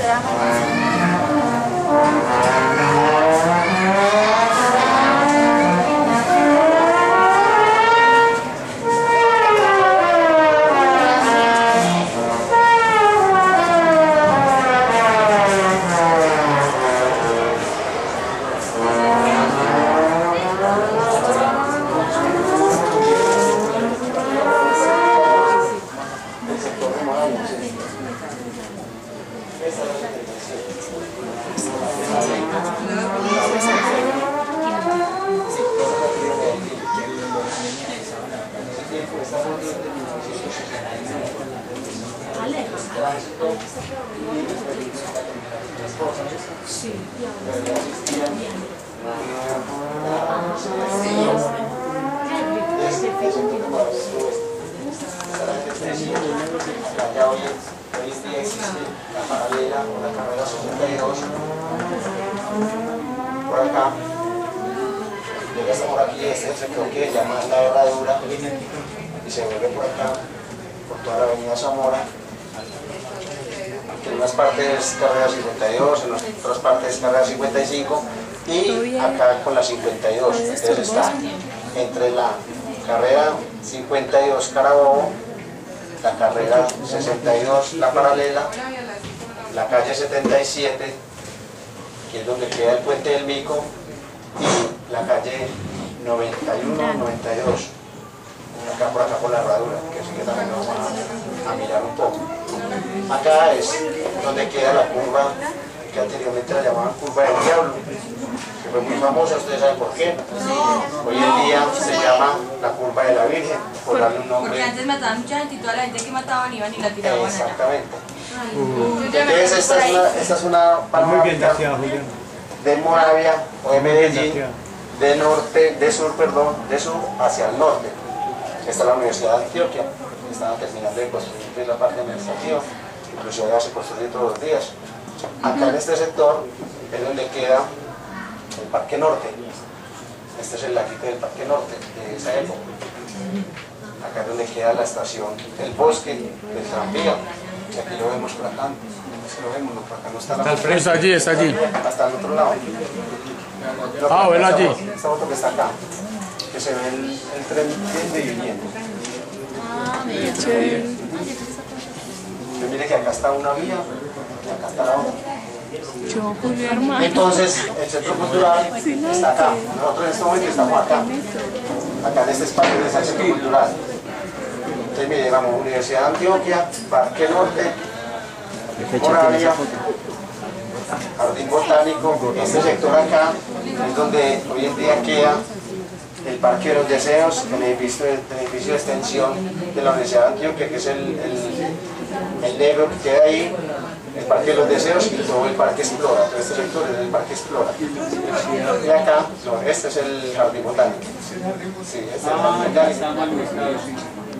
Saya. Ya hoy, hoy en día existe la paralela o la carrera 52 por acá por aquí, este es el creo que llama la herradura y se vuelve por acá, por toda la avenida Zamora en unas partes carrera 52, en otras partes carrera 55 y acá con la 52, entonces está entre la carrera 52 Carabobo, la carrera 62 La Paralela, la calle 77, que es donde queda el puente del Mico, y la calle 91, 92, acá por acá por la herradura, que sí que también lo vamos a, a mirar un poco. Acá es donde queda la curva que anteriormente la llamaban curva del diablo, que fue muy famosa, ustedes saben por qué. Hoy en día se llama la curva de la Virgen, por darle un nombre. Porque antes mataban mucha gente y toda la gente que mataban iban y la tiraban. Exactamente. Entonces esta es una, esta es una de Moravia o de Medellín, de norte, de sur, perdón, de sur hacia el norte. Esta es la Universidad de Antioquia, estaban terminando de construir la parte administrativa, incluso ya se construye todos los días. Acá en este sector es donde queda el Parque Norte. Este es el laguito del Parque Norte de esa época. Acá es donde queda la estación del bosque, del tranvía. Y aquí lo vemos por acá. Este lo vemos, no, por acá no está la Está al frente. Está allí, está allí. hasta el otro lado. Ah, bueno, allí. Esta foto que está acá, que se ve el, el tren yendo y viniendo. Pues mire que acá está una vía y acá está la otra. Yo, Julio hermano. Entonces, el centro cultural está acá. Nosotros en este momento estamos acá. Acá en este espacio de ese centro cultural. Entonces, mire, llegamos Universidad de Antioquia, Parque Norte, Moravia, Jardín Botánico. Este sector acá es donde hoy en día queda el Parque de los Deseos, el edificio, el edificio de extensión de la Universidad de Antioquia, que es el, el, el negro que queda ahí, el Parque de los Deseos y todo el Parque Explora. Todo este sector es el Parque Explora. Y acá, no, este es el Jardín Botánico. Sí, este es el Jardín Botánico.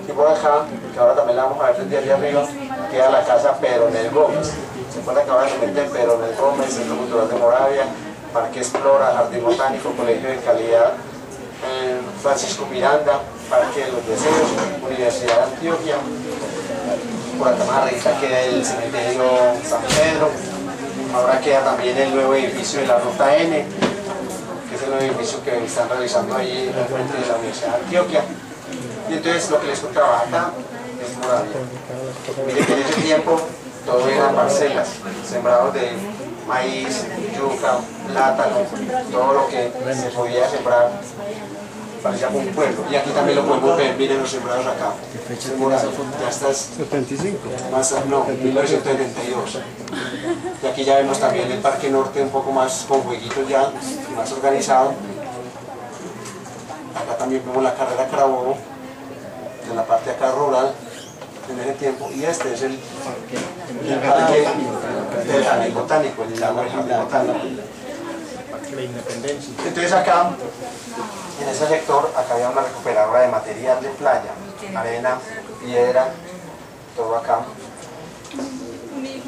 Y por acá, que ahora también la vamos a ver desde allá arriba, queda la casa Pedronel Gómez. ¿Se acuerdan que ahora se mete Pedronel Gómez, Centro Cultural de Moravia, Parque Explora, Jardín Botánico, Colegio de Calidad, Francisco Miranda, Parque de los Deseos, Universidad de Antioquia. Por acá arriba queda el cementerio San Pedro. Ahora queda también el nuevo edificio de la Ruta N, que es el nuevo edificio que están realizando ahí frente de la Universidad de Antioquia. Y entonces lo que les contaba acá es Moravia. Miren que en ese tiempo todo eran parcelas, sembrados de maíz, yuca, plátano, todo lo que se podía sembrar parecía como un pueblo. Y aquí también lo podemos ver, miren los sembrados acá. Es Moravia. Ya estás 75. más, no, 1972. Y aquí ya vemos también el Parque Norte un poco más con jueguitos ya, más organizado. Acá también vemos la carrera Carabobo, de la parte acá rural, en tiempo. Y este es el, el parque del jardín botánico, el llama el jardín botánico. La independencia. Entonces acá, en ese sector, acá había una recuperadora de material de playa, arena, piedra, todo acá.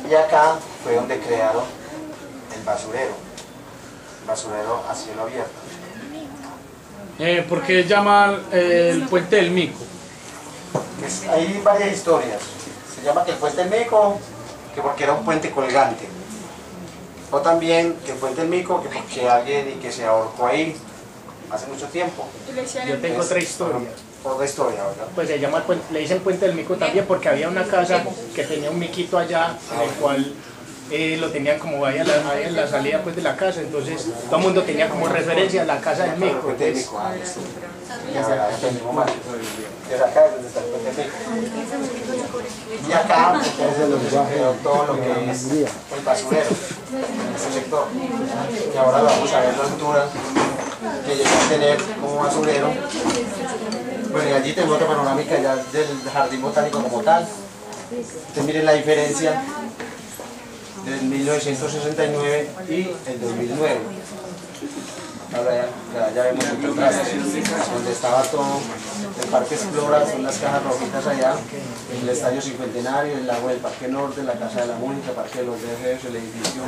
Y acá fue donde crearon el basurero, el basurero a cielo abierto. Eh, ¿Por qué llama eh, el puente del Mico? Es- hay varias historias. Se llama que el puente Meco, que porque era un puente colgante. O también que Puente el Mico, que porque alguien y que se ahorcó ahí hace mucho tiempo. Yo tengo Es- otra historia. Otra historia, ¿verdad? Pues se llama, el puente- le dicen Puente del Mico también porque había una casa que tenía un miquito allá, en el cual eh, lo tenían como ahí, a la, ahí en la salida pues, de la casa, entonces todo el mundo tenía como referencia la casa del Mico. Puente entonces. Desde acá del Mico. Y acá es de donde se quedó todo lo que es el basurero, en este sector. Y ahora vamos a ver la altura que llega a tener como basurero. Bueno, y allí tengo otra panorámica ya del jardín botánico como tal. Ustedes miren la diferencia del 1969 y el 2009. Ahora ya, ya, vemos el contraste. Donde estaba todo el Parque Explora, son las cajas rojitas allá, el Estadio Cincuentenario, el lago del Parque Norte, la Casa de la Música, Parque de los Deseos, el edificio